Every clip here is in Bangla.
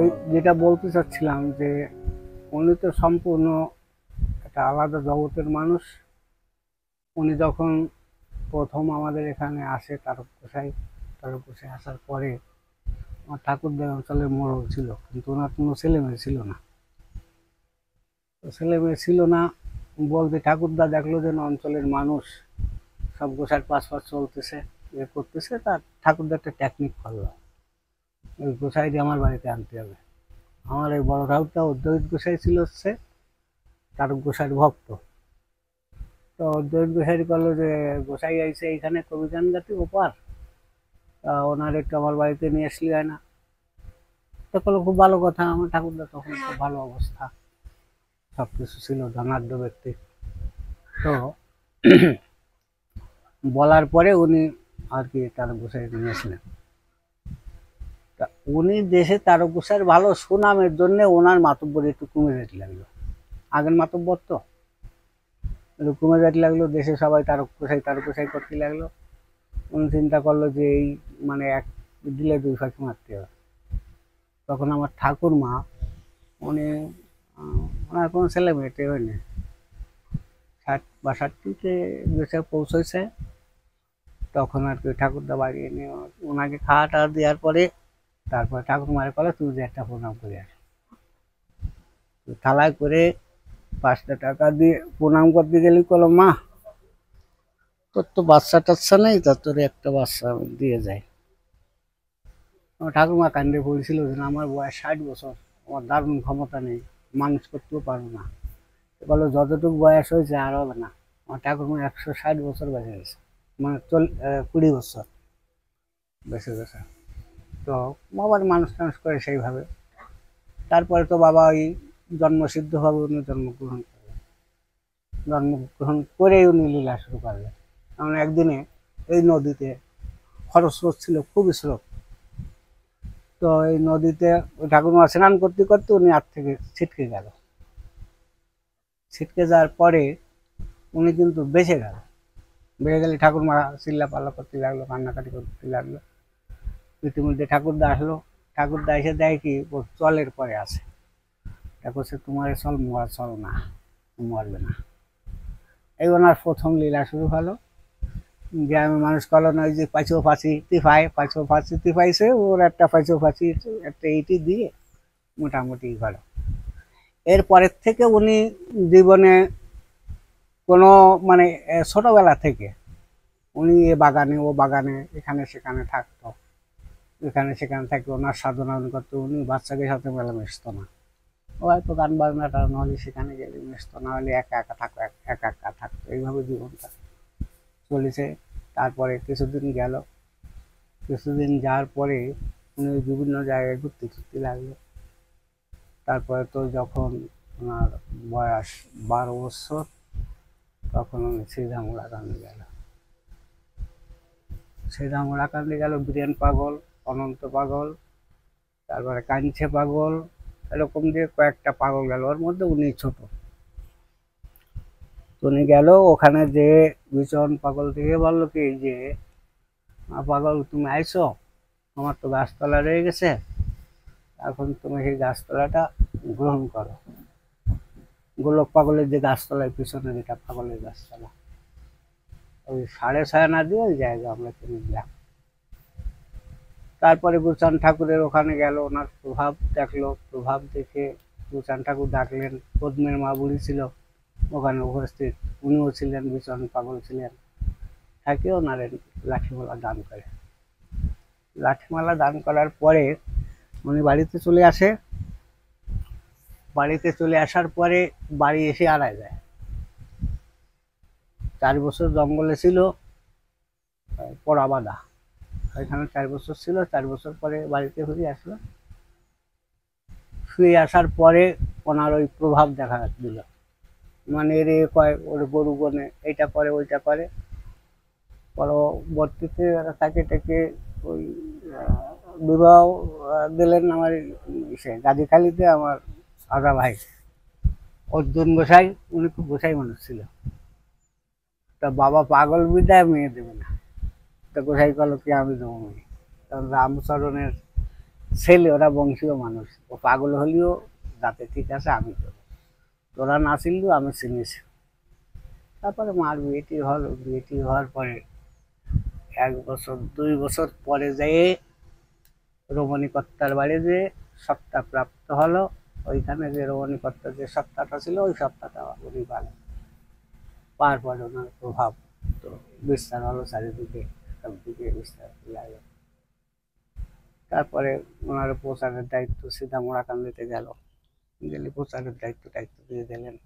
ওই যেটা বলতে চাচ্ছিলাম যে উনি তো সম্পূর্ণ একটা আলাদা জগতের মানুষ। উনি যখন প্রথম আমাদের এখানে আসে তারক গোসাই তারক গোসাই আসার পরে আমার ঠাকুরদের অঞ্চলে মোড়ল ছিল, কিন্তু ওনার কোনো ছেলে মেয়ে ছিল না। তো ছেলে না, বলতে ঠাকুরদা দেখল যেন অঞ্চলের মানুষ, সব গোসাইয়ের পাশ পাশ চলতেছে ইয়ে করতেছে তার ঠাকুরদা একটা টেকনিক করল ওই গোসাইটি আমার বাড়িতে আনতে হবে। আমার এই বড় ঠাকুরটা অদ্বৈত গোসাই ছিল হচ্ছে তারক গোসাইয়ের ভক্ত। তো অদ্বৈত গোসাই করল যে গোসাই আইসে এইখানে কবিগান গাতি ওপার, তা ওনার একটু আমার বাড়িতে নিয়ে আসলি হয় না। তো করল খুব ভালো কথা, আমার ঠাকুরদা তখন খুব ভালো অবস্থা। সব কিছু ছিল ধনাঢ্য ব্যক্তি। তো বলার পরে উনি আর কি তারক গোসাই নিয়ে তা উনি দেশে তারক গোসাইয়ের ভালো সুনামের জন্য ওনার মাতব্বর একটু কমে যেতে লাগল। আগের মাতব্বর তো। একটু কমে যেতে লাগল, দেশে সবাই তারক গোসাই তারক গোসাই করতে লাগল। উনি চিন্তা করল যে এই মানে এক দিলে দুই ফাঁকি মারতে হবে তখন আমার ঠাকুর মা উনি ওনার কোনো ছেলে মেয়েটে হয়নি ষাট বাষট্টিতে দেশে পৌঁছেছে। তখন আর কি ঠাকুরদা বাড়ি এনে ওনাকে খাওয়া টাওয়া দেওয়ার পরে তারপর ঠাকুর মারে কলে তুই যে একটা প্রণাম করে আস। থালায় করে পাঁচটা টাকা দিয়ে প্রণাম করতে গেলে কলো, মা, তোর তো বাচ্চা টাচ্চা নেই, তা তোর একটা বাচ্চা দিয়ে যায় আমার ঠাকুরমা কান্দে বলছিল যে আমার বয়স ষাট বছর, আমার দারুণ ক্ষমতা নেই, মানুষ করতেও পারব না। তো বলল, যতটুকু বয়স হয়েছে আর হবে না, আমার ঠাকুরমা একশো ষাট বছর বেঁচে গেছে মানে চল কুড়ি বছর বেঁচে গেছে। তো বাবার মানুষ টানুষ করে সেইভাবে। তারপরে তো বাবা ওই জন্মসিদ্ধভাবে উনি জন্মগ্রহণ করলেন। জন্মগ্রহণ করেই উনি লীলা শুরু করলেন। কারণ একদিনে এই নদীতে খরস্রোত ছিল খুবই স্রোত। তো এই নদীতে ওই ঠাকুরমা স্নান করতে করতে উনি হাত থেকে ছিটকে গেল। ছিটকে যাওয়ার পরে উনি কিন্তু বেঁচে গেল। বেঁচে গেলে ঠাকুরমা চিল্লা পাল্লা করতে লাগল, কান্নাকাটি করতে লাগল। ইতিমধ্যে ঠাকুরদা আসলো। ঠাকুরদা এসে দেয় কি চলের পরে আছে। ঠাকুর সে তোমার চল, মরা চল না মরবে না। এই ওনার প্রথম লীলা শুরু হলো। গ্রামে মানুষ কলো না, ওই যে পাঁচো ফাঁসি তিফাই পাঁচো ফাঁসি তিফাইছে ওর একটা পাঁচো ফাঁসি একটা এইটি দিয়ে মোটামুটি ভালো এরপরের থেকে উনি জীবনে কোনো মানে ছোটবেলা থেকে উনি এ বাগানে, ও বাগানে, এখানে সেখানে থাকতো। এখানে সেখানে থাকতো ওনার সাধনা করতো, উনি বাচ্চাদের সাথে মেলা মিশতো না। ও হয়তো গান বাজনাটা নাহলে সেখানে গেলে মিশতো না হলে একা একা থাকতো, এক- একা থাকতো, এইভাবে জীবনটা চলেছে। তারপরে কিছুদিন গেল, কিছুদিন যাওয়ার পরে উনি বিভিন্ন জায়গায় ঘুরতে ঘুরতে লাগল। তারপরে তো যখন ওনার বয়স বারো বছর, তখন উনি শ্রীরামুলা কান্দে গেল। শ্রীরামুলা কান্দে গেল বীরেন পাগল অনন্ত পাগল, তারপরে কাঞ্চে পাগল, এরকম দিয়ে কয়েকটা পাগল গেল। ওর মধ্যে উনি ছোট। উনি গেল ওখানে যে বিচরণ পাগল থেকে বলল কি যে পাগল, তুমি আইছো আমার তো গাছতলা রয়ে গেছে, এখন তুমি সেই গাছতলাটা গ্রহণ করো। গোলক পাগলের যে গাছতলায় পিছনে যেটা পাগলের গাছতলা। ওই সাড়ে ছয় না দিয়ে ওই জায়গা আমরা কিনে দিলাম তারপরে গুলচান ঠাকুরের ওখানে গেল, ওনার প্রভাব দেখল, প্রভাব দেখে গুলচান ঠাকুর ডাকলেন, পদ্মের মা বুড়ি ছিল ওখানে উপস্থিত, উনিও ছিলেন বিচরণ পাগল ছিলেন। থাকে ওনারে লাঠিমালা দান করে। লাঠিমালা দান করার পরে উনি বাড়িতে চলে আসে। বাড়িতে চলে আসার পরে বাড়ি এসে আড়ায় যায় চার বছর জঙ্গলে ছিল পড়া বাঁধা এখানে চার বছর ছিল, চার বছর পরে বাড়িতে ফিরে আসলো। ফিরে আসার পরে ওনার ওই প্রভাব দেখা দিল। মানে রে কয়, ওর গরু গনে এইটা করে, ওইটা করে। পরবর্তীতে তাকে তাকে ওই বিবাহ দিলেন আমার সে গাজীখালিতে আমার সাদা ভাই। অর্জুন গোসাই, উনি খুব গোসাই মানুষ ছিল। তা বাবা পাগল বিদায় মেয়ে দেবে না। তা গোসাই কল কি আমি দেবো কারণ রামচরণের ছেলে, ওরা বংশীয় মানুষ। ও পাগল হলেও যাতে ঠিক আছে, আমি তো তোরা না ছিল আমি চিনিছি। তারপরে মার বিয়েটি হলো। বিয়েটি হওয়ার পরে এক বছর, দুই বছর পরে যেয়ে রমণীকর্তার বাড়ি যে সত্তা প্রাপ্ত হলো। ওইখানে যে রমণীকর্তার যে সত্তাটা ছিল, ওই সত্তাটা উনি পালেন। পাওয়ার পরে ওনার প্রভাব তো বিস্তার হলো চারিদিকে। সবদিকে বিস্তার লাগল তারপরে ওনার প্রচারের দায়িত্ব সিধা মোড়াকান্দিতে গেল। গেলে প্রচারের দায়িত্ব দায়িত্ব দিয়ে দিলেন।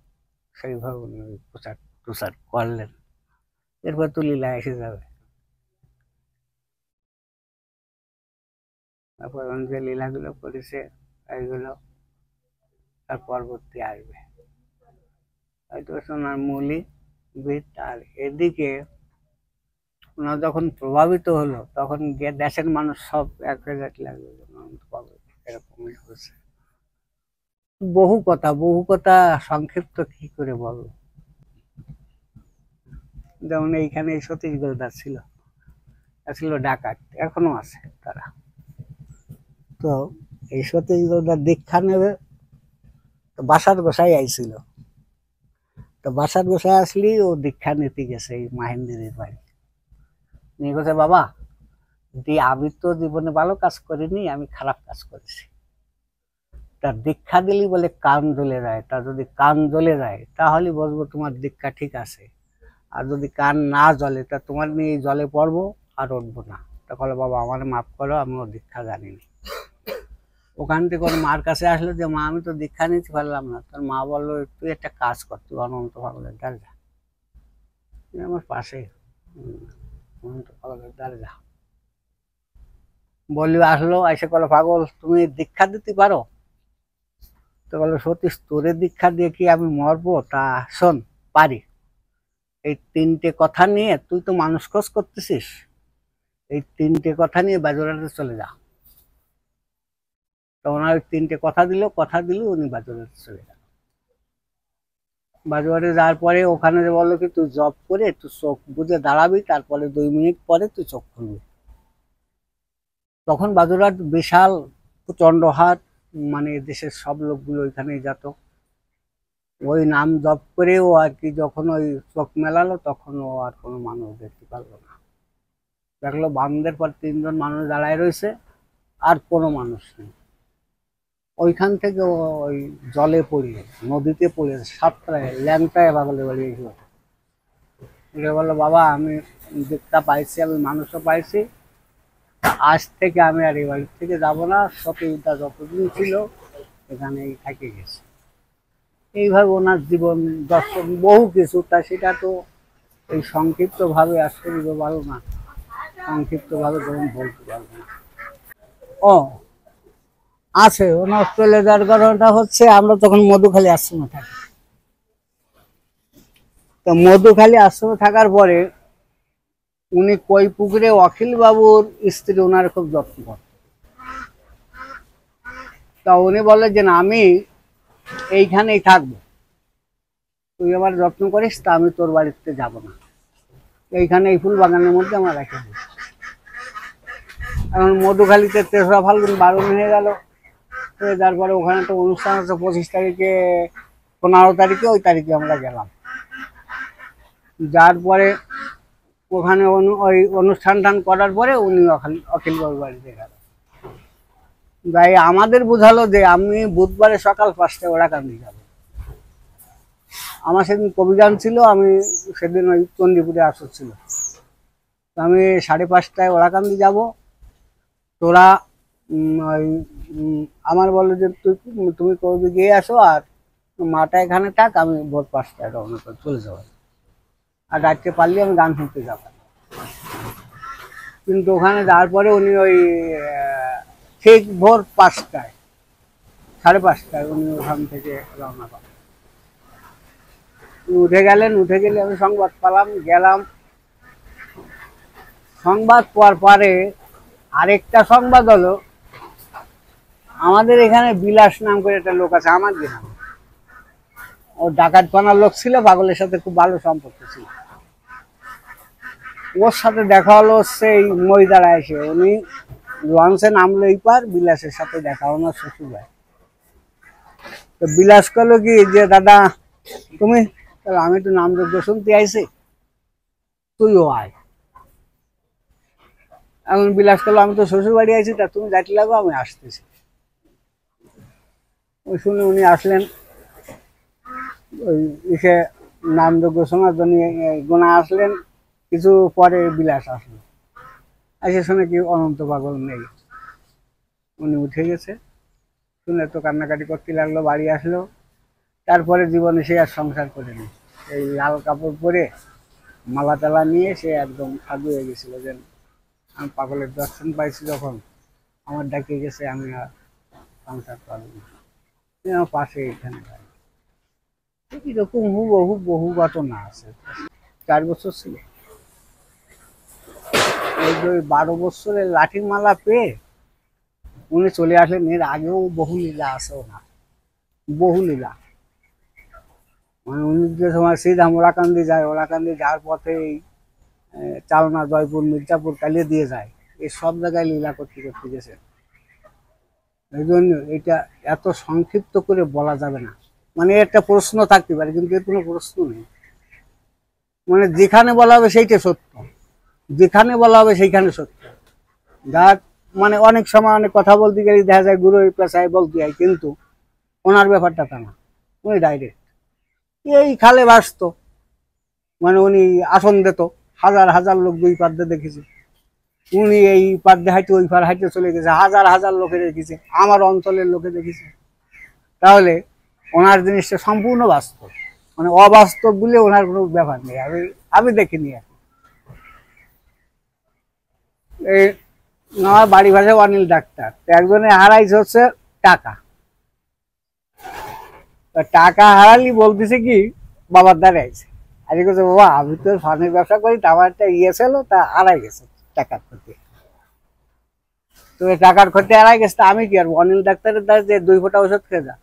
সেইভাবে উনি প্রচার প্রচার করলেন। এরপর তো লীলা এসে যাবে। তারপর উনি যে লীলাগুলো করেছে, এইগুলো তার পরবর্তী আসবে। হয়তো সোনার মূলি বীর আর এদিকে ওনার যখন প্রভাবিত হলো, তখন দেশের মানুষ সব এক হয়ে লাগল এরকমই হয়েছে। বহু কথা বহু কথা সংক্ষিপ্ত কি করে বলব? যেমন এইখানে এই সতীশ গোলদার ছিল ছিল ডাকাত, এখনও আছে তারা। তো এই সতীশ গোলদার দীক্ষা নেবে, তো বাসার গোসাই আইছিল। তো বাসার গোসাই আসলেই ও দীক্ষা নিতে গেছে এই মাহিন্দির বাড়ি। নিয়ে গেছে, বাবা দি আমি তো জীবনে ভালো কাজ করিনি, আমি খারাপ কাজ করেছি। তার দীক্ষা দিলি বলে কান জ্বলে যায়। তা যদি কান জ্বলে যায়, তাহলে বলব তোমার দীক্ষা ঠিক আছে। আর যদি কান না জ্বলে, তা তোমার নিয়ে জলে পড়ব আর উঠবো না। তা বলে, বাবা, আমার মাফ করো, আমি ওর দীক্ষা জানিনি। ওখান থেকে ওর মার কাছে আসলো যে, মা, আমি তো দীক্ষা নিতে পারলাম না। তোর মা বলল, তুই একটা কাজ কর, তুই অনন্ত দ্বার যা আমার পাশে যা বলি আসলো, এসে কলো পাগল, তুমি দীক্ষা দিতে পারো? তো বলল, সতীশ, তোরে দীক্ষা দিয়ে কি আমি মরবো? তা শোন, পারি। এই তিনটে কথা নিয়ে তুই তো মানুষ খোঁজ করতেছিস। এই তিনটে কথা নিয়ে বাজারাতে চলে যা। তো ওনার তিনটে কথা দিল কথা দিল, উনি বাজারাতে চলে গেল। বাজারে যাওয়ার পরে ওখানে বলল কি, তুই জব করে তুই চোখ বুঝে দাঁড়াবি, তারপরে দুই মিনিট পরে তুই চোখ খুলবি। তখন বাজুরাট বিশাল প্রচণ্ড হাট মানে দেশের সব লোকগুলো ওইখানে যেত। ওই নাম জপ করে ও আর কি যখন ওই চোখ মেলালো, তখন ও আর কোনো মানুষ দেখতে পারল না। দেখল বামদের পর তিনজন মানুষ দাঁড়ায় রয়েছে, আর কোনো মানুষ নেই। ওইখান থেকে ওই জলে পড়িয়ে নদীতে পড়ে সাতটায় ল্যাংটায় বাগলে বাড়ি এসে। উঠে বলল, বাবা, আমি দীক্ষা পাইছি, আমি মানুষও পাইছি। আজ থেকে আমি আর এই বাড়ির থেকে যাব না সতীটা যতদিন ছিল, এখানেই থেকে গেছে। এইভাবে ওনার জীবন, দর্শন, বহু কিছু, তা সেটা তো এই সংক্ষিপ্ত ভাবে আসতে দিতে পারো না। সংক্ষিপ্তভাবে ধরুন বলতে পারব না। ও আছে ওনার চলে যাওয়ার কারণটা হচ্ছে, আমরা তখন মধুখালী আশ্রমে থাকি। তো মধুখালী আশ্রমে থাকার পরে উনি কই পুকুরে অখিল বাবুর স্ত্রী ওনার খুব যত্ন করত তা উনি বলে যে, না, আমি এইখানেই থাকব। তুই আমার যত্ন করিস, তা আমি তোর বাড়িতে যাব না। এইখানে এই ফুল বাগানের মধ্যে আমার রেখে দিস এখন মধুখালীতে তেসরা ফাল্গুন বারণ হয়ে গেল। হয়ে যাওয়ার পরে ওখানে তো অনুষ্ঠান আছে পঁচিশ তারিখে, পনেরো তারিখে, ওই তারিখে আমরা গেলাম। যার পরে ওখানে ওই অনুষ্ঠান টান করার পরে উনি অখিল অখিল বাবুর বাড়িতে গেল। যাই আমাদের বোঝালো যে আমি বুধবারে সকাল পাঁচটায় ওরাকান্দি যাব। আমার সেদিন কবিগান ছিল, আমি সেদিন ওই চণ্ডীপুরে আসর ছিল। আমি সাড়ে পাঁচটায় ওরাকান্দি যাব। তোরা ওই আমার বলল যে, তুই, তুমি কবি গিয়ে আসো আর মাটা এখানে থাক, আমি ভোর পাঁচটায় রওনা করে চলে যাব। আর রাত্রে পারলে আমি গান শুনতে যাব। কিন্তু ওখানে যাওয়ার পরে উনি ওই ঠিক ভোর পাঁচটায়, সাড়ে পাঁচটায় উনি ওখান থেকে রওনা করেন উঠে গেলেন, উঠে গেলে আমি সংবাদ পালাম, গেলাম। সংবাদ পাওয়ার পরে আরেকটা সংবাদ হলো আমাদের এখানে বিলাস নাম করে একটা লোক আছে, আমার গ্রামে ও ডাকাত পানার লোক ছিল, পাগলের সাথে খুব ভালো সম্পর্ক ছিল। ওর সাথে দেখা হলো সেই মহিদারা এসে, উনি লঞ্চে নামলো এই পার, বিলাসের সাথে দেখা ওনার শ্বশুর ভাই তো বিলাস করল কি যে, দাদা, তুমি, তাহলে আমি একটু নাম যোগ্য শুনতে আইছি। তুইও আয়। এখন বিলাস করল আমি তো শ্বশুর বাড়ি আইছি, তা তুমি যাইতে লাগো, আমি আসতেছি। শুনে উনি আসলেন। ওই ইসে নামযোগ্য শোনার জন্য গোনা আসলেন। কিছু পরে বিলাস আসলো। এসে শুনে কি অনন্ত পাগল নেই উনি উঠে গেছে। শুনে তো কান্নাকাটি করতে লাগল, বাড়ি আসলো। তারপরে জীবনে সে আর সংসার করেনি। এই লাল কাপড় পরে মালা টালা নিয়ে সে একদম সাধু হয়ে গেছিল যে আমি পাগলের দর্শন পাইছি যখন। আমার ডাকে গেছে, আমি আর সংসার পারব না। পাশে এখানে। এরকম হু বহু ঘটনা আছে চার বছর ছিল। ওই বারো বছরের লাঠির মালা পেয়ে উনি চলে আসলেন। এর আগেও বহু লীলা আছে ওনার। বহু লীলা। মানে উনি যে সময় সিধা মোরাকান্দি যায় ওরাকান্দি যাওয়ার পথেই আহ, চালনা জয়পুর মির্জাপুর কালিয়ে দিয়ে যায়। এই সব জায়গায় লীলা করতে করতে গেছে এই জন্য এটা এত সংক্ষিপ্ত করে বলা যাবে না। মানে একটা প্রশ্ন থাকতে পারে, কিন্তু এর কোনো প্রশ্ন নেই। মানে যেখানে বলা হবে সেইটা সত্য। যেখানে বলা হবে সেইখানে সত্য। যার মানে অনেক সময় অনেক কথা বলতে গেলে দেখা যায় গুরু পেশায় বলতে হয় কিন্তু ওনার ব্যাপারটা তা না। উনি ডাইরেক্ট এই খালে বাসত মানে উনি আসন দিত। হাজার হাজার লোক দুই পার দিয়ে দেখেছে। উনি এই পার হাইটে, ওই পার হাইটে চলে গেছে, হাজার হাজার লোকে দেখেছে, আমার অঞ্চলের লোকে দেখেছে। তাহলে ওনার জিনিসটা সম্পূর্ণ বাস্তব। মানে অবাস্তব বলে ওনার কোনো ব্যাপার নেই, আমি আমি দেখিনি আর। এই আমার বাড়ি ভাষায় অনিল ডাক্তার একজনে হারাইছে হচ্ছে টাকা। টাকা হারালি বলতেছে কি, বাবার দ্বারা আইছে আজকে বাবা, আমি তো ফার্মের ব্যবসা করি আমার একটা ইয়ে ছিল, তা হারাই গেছে। টাকার ক্ষতি। টাকার ক্ষতি গেছে, আমি কি আর অনিল ডাক্তারের যে দুই ফোঁটা ওষুধ খেয়ে যা।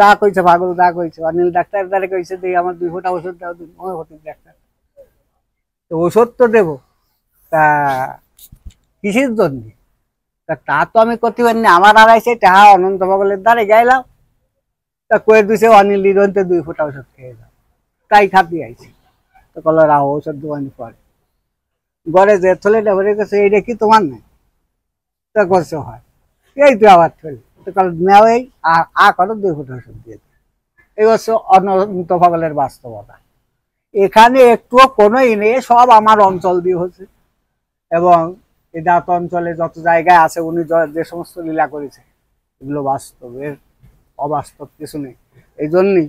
যা কইছে যা কইছে। অনিল কইছে যে আমার দুই ফোঁটা ওষুধ দাও ডাক্তার তো ওষুধ তো দেবো। তা কিসের জন্য? তা তা তো আমি করতে পারিনি আমার আড়াইছে টাহা অনন্ত পাগলের দ্বারে গাইলাম তা কয়ে দিছে, অনিল, নিরন্তে দুই ফোঁটা ওষুধ খেয়ে যাও। তাই খাতি আইছি। তো কলো রাও ওষুধ দোকানি পরে ঘরে যে থলেটা ভরে গেছে, এইটা কি তোমার নাই? তা করছে হয়। এই তো আবার থলে। তো কলো নেও এই, আর আ করো দুই ফোঁটা ওষুধ দিয়ে। এই হচ্ছে অনন্ত পাগলের বাস্তবতা। এখানে একটুও কোনো ই নেই, সব আমার অঞ্চল দিয়ে হচ্ছে। এবং এই দাঁত অঞ্চলে যত জায়গায় আছে, উনি যে সমস্ত লীলা করেছে, এগুলো বাস্তবের অবাস্তব কিছু নেই। এই জন্যই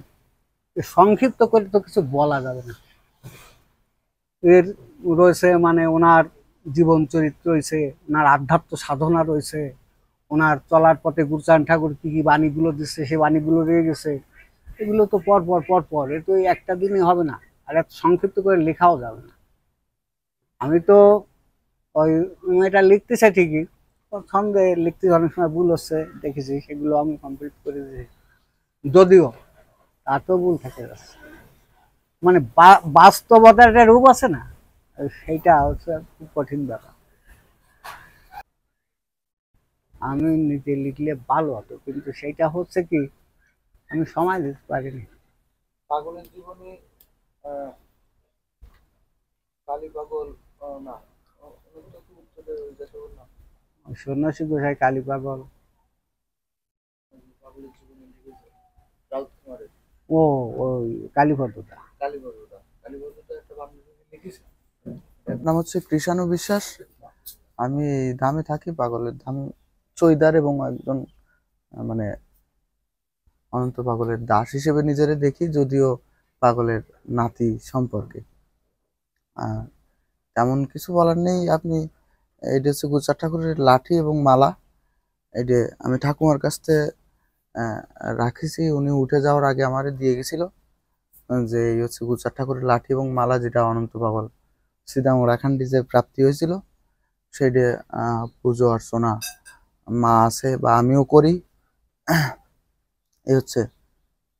সংক্ষিপ্ত করে তো কিছু বলা যাবে না। এর রয়েছে মানে ওনার জীবন চরিত্র রয়েছে, ওনার আধ্যাত্ম সাধনা রয়েছে, ওনার চলার পথে গুরুচান ঠাকুর কী কী বাণীগুলো দিচ্ছে, সেই বাণীগুলো রয়ে গেছে। এগুলো তো পর পর পর পর, এ তো একটা দিনে হবে না, আর এত সংক্ষিপ্ত করে লেখাও যাবে না। আমি তো ওই এটা লিখতে চাই ঠিকই সঙ্গে লিখতে অনেক সময় ভুল হচ্ছে, দেখেছি, সেগুলো আমি কমপ্লিট করে দিয়েছি। যদিও তাতেও ভুল থেকে। যাচ্ছে মানে বাস্তবতার একটা রূপ আছে না সেইটা হচ্ছে খুব কঠিন ব্যাপার। আমি নিজে লিখলে ভালো হতো কিন্তু সেইটা হচ্ছে কি আমি সময় দিতে পারিনি। পাগলের জীবনে কালী পাগল না সন্ন্যাসী গোসাই কালী পাগল। ও ওই কালীপদটা। নাম হচ্ছে কৃষাণু বিশ্বাস। আমি ধামে থাকি, পাগলের ধাম। চৈদার এবং একজন মানে অনন্ত পাগলের দাস হিসেবে নিজেরে দেখি, যদিও পাগলের নাতি সম্পর্কে। আর তেমন কিছু বলার নেই, আপনি, এটা হচ্ছে গুজরাট ঠাকুরের লাঠি এবং মালা। এটা আমি ঠাকুমার কাছ থেকে রাখিছি, উনি উঠে যাওয়ার আগে আমারে দিয়ে গেছিল। যে হচ্ছে গুজরাট ঠাকুরের লাঠি এবং মালা যেটা অনন্ত পাগল। সীতাম ওরাখান্ডি যে প্রাপ্তি হয়েছিল আহ, পুজো অর্চনা মা আছে বা আমিও করি। এই হচ্ছে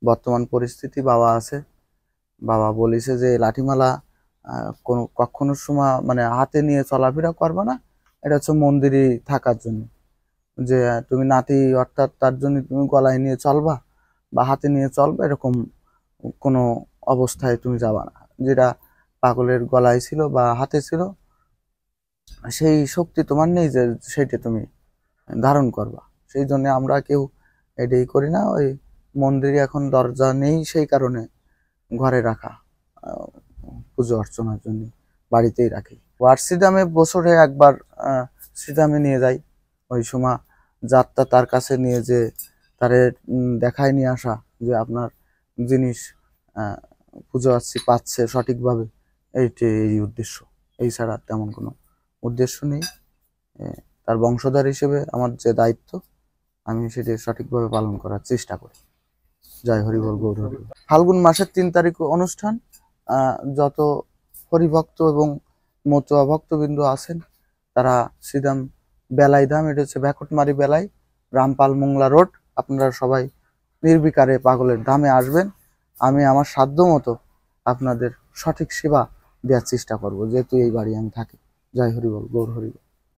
বর্তমান পরিস্থিতি বাবা আছে। বাবা বলেছে যে লাঠিমালা কোনো কখনো সময় মানে হাতে নিয়ে চলাফেরা করবে না এটা হচ্ছে মন্দিরে থাকার জন্য। যে তুমি নাতি অর্থাৎ তার জন্য তুমি গলায় নিয়ে চলবা বা হাতে নিয়ে চলবা এরকম কোনো অবস্থায় তুমি যাবা না। যেটা পাগলের গলায় ছিল বা হাতে ছিল, সেই শক্তি তোমার নেই যে সেইটা তুমি ধারণ করবা। সেই জন্য আমরা কেউ এটাই করি না, ওই মন্দিরে এখন দরজা নেই সেই কারণে ঘরে রাখা পুজো অর্চনার জন্য বাড়িতেই রাখি। শ্রীদামে বছরে একবার শ্রীদামে নিয়ে যাই। ওই সময় যাত্রা তার কাছে নিয়ে যে তারে দেখায় নিয়ে আসা যে আপনার জিনিস পুজো আচ্ছি পাচ্ছে সঠিকভাবে, এইটি এই উদ্দেশ্য। এই ছাড়া তেমন কোনো উদ্দেশ্য নেই। তার বংশধর হিসেবে আমার যে দায়িত্ব, আমি সেটি সঠিকভাবে পালন করার চেষ্টা করি। জয় হরিবল গৌর হরিবল ফাল্গুন মাসের তিন তারিখ অনুষ্ঠান। যত হরিভক্ত এবং মতুয়া ভক্তবৃন্দ আছেন, তারা সিদাম বেলাই ধাম, এটা হচ্ছে ব্যাকটমারি বেলাই রামপাল মোংলা রোড। আপনারা সবাই নির্বিকারে পাগলের দামে আসবেন, আমি আমার সাধ্য মতো আপনাদের সঠিক সেবা দেওয়ার চেষ্টা করব, যেহেতু এই বাড়ি আমি থাকি। জয় হরিবল গৌর হরিবল